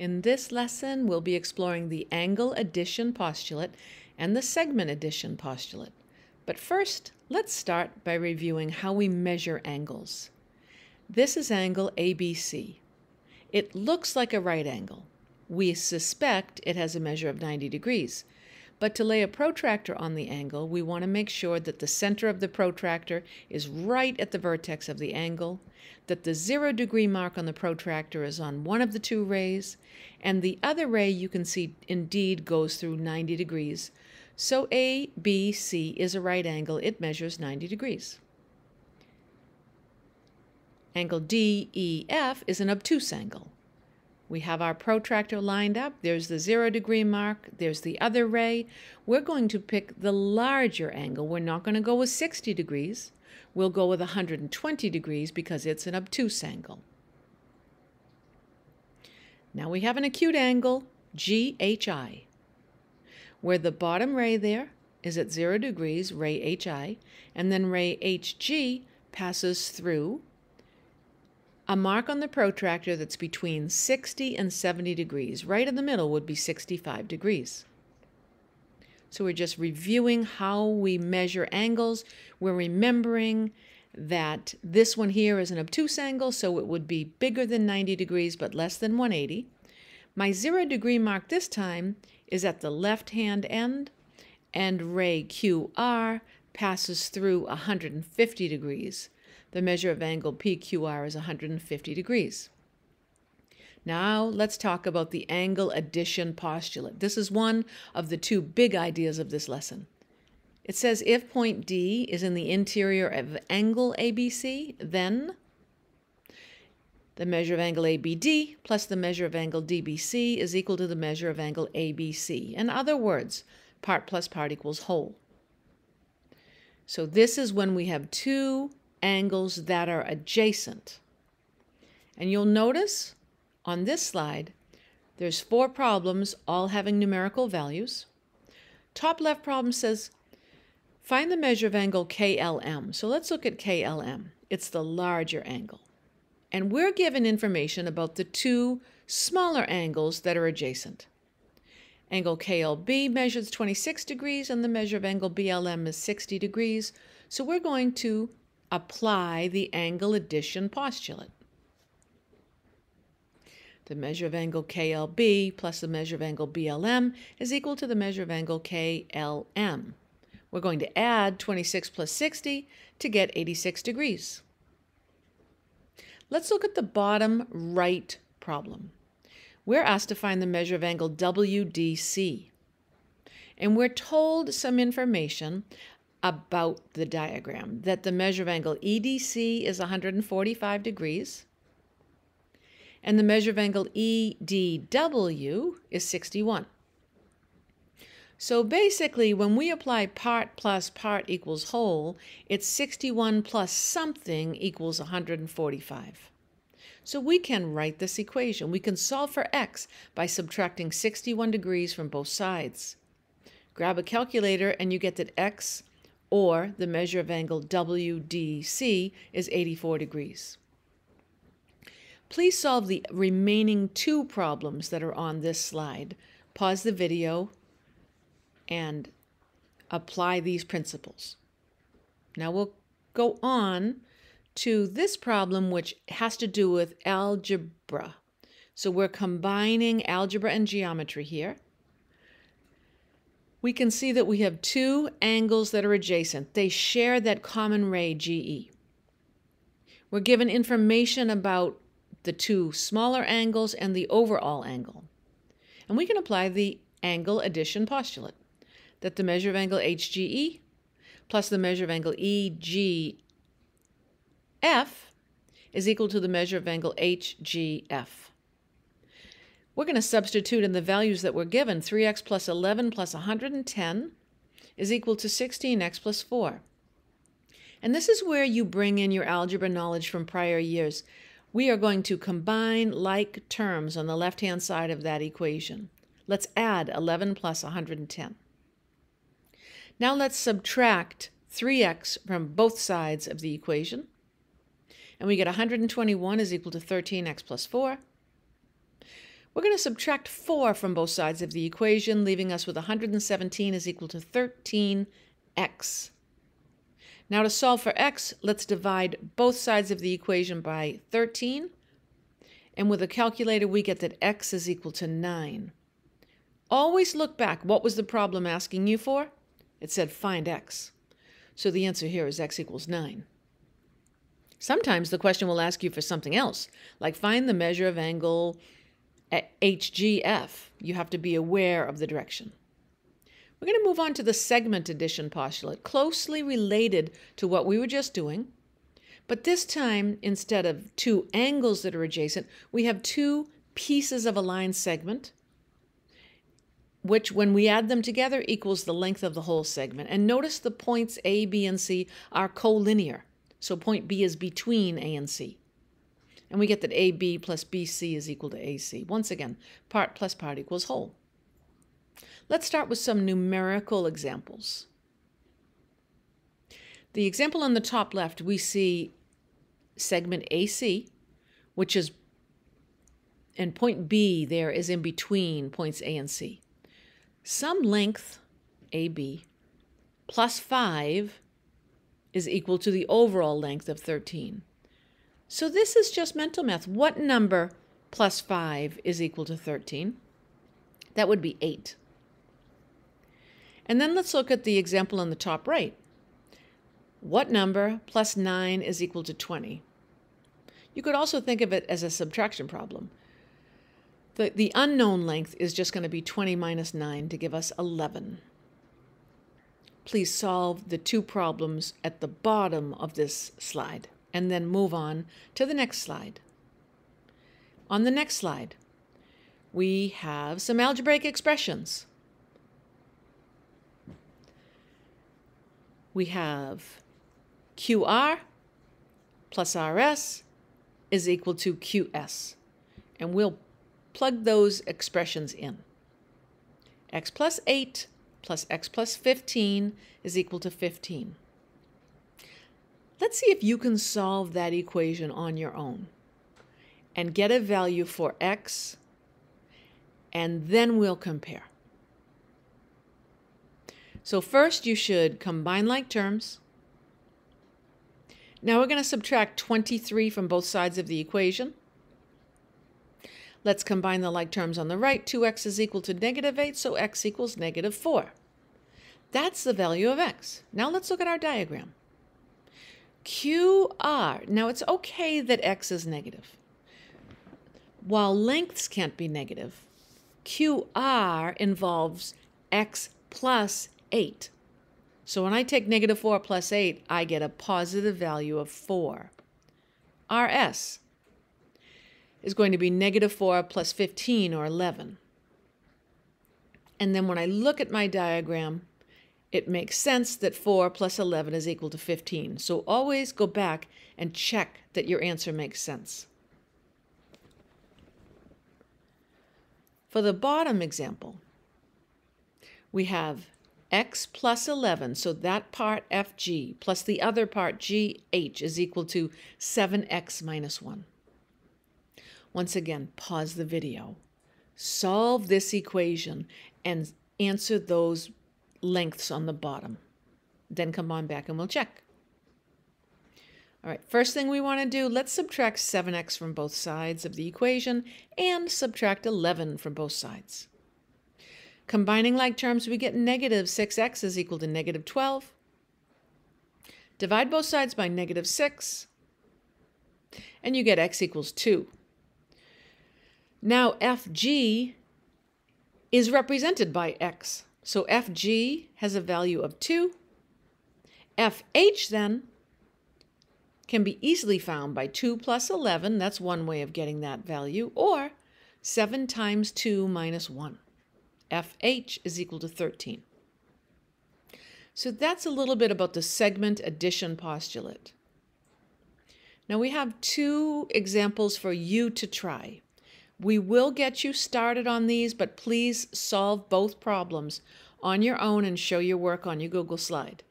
In this lesson, we'll be exploring the angle addition postulate and the segment addition postulate. But first, let's start by reviewing how we measure angles. This is angle ABC. It looks like a right angle. We suspect it has a measure of 90 degrees. But to lay a protractor on the angle, we want to make sure that the center of the protractor is right at the vertex of the angle, that the zero degree mark on the protractor is on one of the two rays, and the other ray you can see indeed goes through 90 degrees. So ABC is a right angle. It measures 90 degrees. Angle DEF is an obtuse angle. We have our protractor lined up. There's the zero degree mark. There's the other ray. We're going to pick the larger angle. We're not going to go with 60 degrees. We'll go with 120 degrees because it's an obtuse angle. Now we have an acute angle, GHI, where the bottom ray there is at 0 degrees, ray HI, and then ray HG passes through a mark on the protractor that's between 60 and 70 degrees. Right in the middle would be 65 degrees. So we're just reviewing how we measure angles. We're remembering that this one here is an obtuse angle, so it would be bigger than 90 degrees but less than 180. My zero degree mark this time is at the left-hand end, and ray QR passes through 150 degrees. The measure of angle PQR is 150 degrees. Now let's talk about the angle addition postulate. This is one of the two big ideas of this lesson. It says if point D is in the interior of angle ABC, then the measure of angle ABD plus the measure of angle DBC is equal to the measure of angle ABC. In other words, part plus part equals whole. So this is when we have two angles that are adjacent. And you'll notice on this slide, there's four problems, all having numerical values. Top left problem says, find the measure of angle KLM. So let's look at KLM. It's the larger angle. And we're given information about the two smaller angles that are adjacent. Angle KLB measures 26 degrees and the measure of angle BLM is 60 degrees. So we're going to apply the angle addition postulate. The measure of angle KLB plus the measure of angle BLM is equal to the measure of angle KLM. We're going to add 26 plus 60 to get 86 degrees. Let's look at the bottom right problem. We're asked to find the measure of angle WDC. And we're told some information about the diagram that the measure of angle EDC is 145 degrees and the measure of angle EDW is 61. So basically, when we apply part plus part equals whole, it's 61 plus something equals 145. So we can write this equation. We can solve for x by subtracting 61 degrees from both sides. Grab a calculator and you get that x or the measure of angle WDC is 84 degrees. Please solve the remaining two problems that are on this slide. Pause the video and apply these principles. Now we'll go on to this problem which has to do with algebra. So we're combining algebra and geometry here we can see that we have two angles that are adjacent. They share that common ray GE. We're given information about the two smaller angles and the overall angle. And we can apply the angle addition postulate, that the measure of angle HGE plus the measure of angle EGF is equal to the measure of angle HGF. We're going to substitute in the values that were given. 3x plus 11 plus 110 is equal to 16x plus 4. And this is where you bring in your algebra knowledge from prior years. We are going to combine like terms on the left-hand side of that equation. Let's add 11 plus 110. Now let's subtract 3x from both sides of the equation. And we get 121 is equal to 13x plus 4. We're going to subtract 4 from both sides of the equation, leaving us with 117 is equal to 13x. Now to solve for x, let's divide both sides of the equation by 13. And with a calculator, we get that x is equal to 9. Always look back. What was the problem asking you for? It said find x. So the answer here is x equals 9. Sometimes the question will ask you for something else, like find the measure of angle HGF. You have to be aware of the direction. We're going to move on to the segment addition postulate, closely related to what we were just doing. But this time, instead of two angles that are adjacent, we have two pieces of a line segment, which, when we add them together, equals the length of the whole segment. And notice the points A, B, and C are collinear. So point B is between A and C. And we get that AB plus BC is equal to AC. Once again, part plus part equals whole. Let's start with some numerical examples. The example on the top left, we see segment AC, which is, and point B there is in between points A and C. Some length, AB, plus 5 is equal to the overall length of 13. So this is just mental math. What number plus 5 is equal to 13? That would be 8. And then let's look at the example on the top right. What number plus 9 is equal to 20? You could also think of it as a subtraction problem. The, the unknown length is just going to be 20 minus 9 to give us 11. Please solve the two problems at the bottom of this slide and then move on to the next slide. On the next slide, we have some algebraic expressions. we have QR plus RS is equal to QS. And we'll plug those expressions in. x plus 8 plus x plus 15 is equal to 15. Let's see if you can solve that equation on your own and get a value for x, and then we'll compare. So first you should combine like terms. Now we're going to subtract 23 from both sides of the equation. Let's combine the like terms on the right. 2x is equal to negative 8, so x equals negative 4. That's the value of x. Now let's look at our diagram. QR. Now it's okay that x is negative. While lengths can't be negative, QR involves x plus 8. So when I take negative 4 plus 8, I get a positive value of 4. RS is going to be negative 4 plus 15, or 11. And then when I look at my diagram, it makes sense that 4 plus 11 is equal to 15. So always go back and check that your answer makes sense. For the bottom example, we have x plus 11, so that part fg plus the other part gh is equal to 7x minus 1. Once again, pause the video. Solve this equation and answer those lengths on the bottom. Then come on back and we'll check. All right, first thing we want to do, let's subtract 7x from both sides of the equation and subtract 11 from both sides. Combining like terms, we get negative 6x is equal to negative 12. Divide both sides by negative 6, and you get x equals 2. Now fg is represented by x. So fg has a value of 2. fh then can be easily found by 2 plus 11. That's one way of getting that value. Or 7 times 2 minus 1. FH is equal to 13. So that's a little bit about the segment addition postulate. Now we have two examples for you to try. We will get you started on these, but please solve both problems on your own and show your work on your Google slide.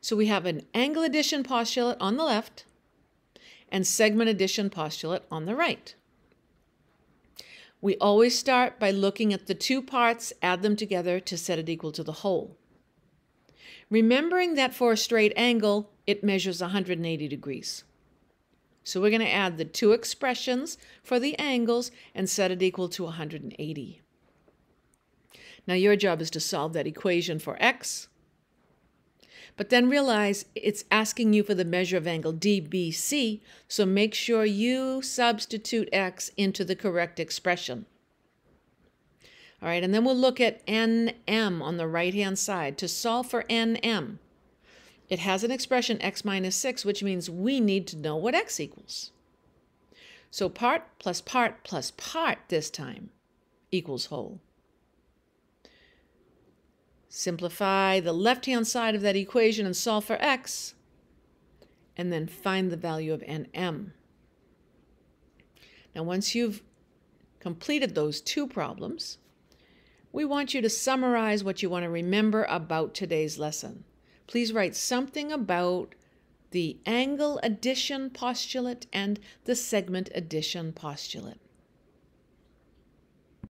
So we have an angle addition postulate on the left and segment addition postulate on the right. We always start by looking at the two parts, add them together to set it equal to the whole. Remembering that for a straight angle, it measures 180 degrees. So we're going to add the two expressions for the angles and set it equal to 180. Now your job is to solve that equation for x. But then realize it's asking you for the measure of angle DBC, so make sure you substitute x into the correct expression. All right, and then we'll look at NM on the right-hand side. To solve for NM, it has an expression x minus 6, which means we need to know what x equals. So part plus part plus part this time equals whole. Simplify the left-hand side of that equation and solve for x, and then find the value of nm. Now once you've completed those two problems, we want you to summarize what you want to remember about today's lesson. Please write something about the angle addition postulate and the segment addition postulate.